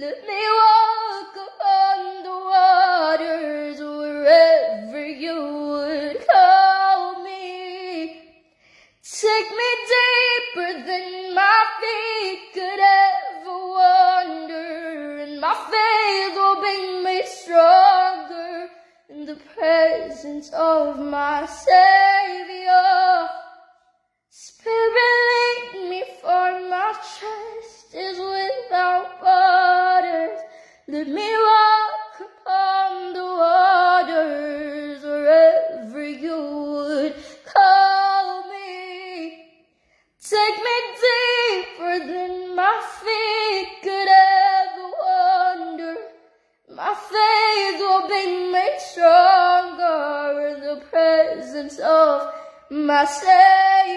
Let me walk upon the waters wherever you would call me. Take me deeper than my feet could ever wander, and my faith will be made stronger in the presence of my Savior. Feet could ever wander. My faith will be made stronger in the presence of my Savior.